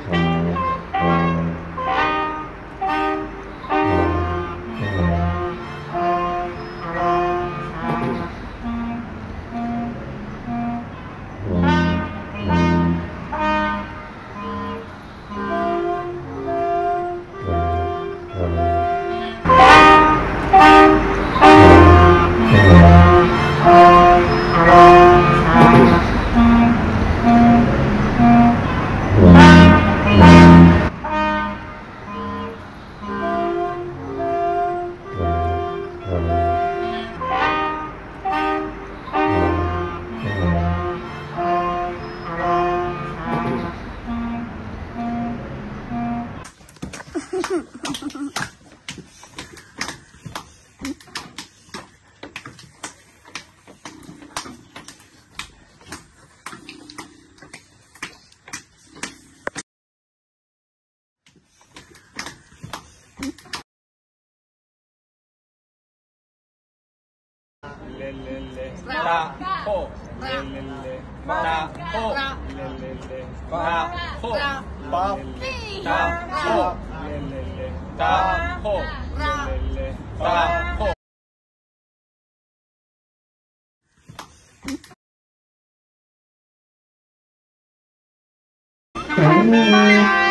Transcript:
什 le le ra ho le le ra ho ra ho ra ho ra ho ra ho Thank you.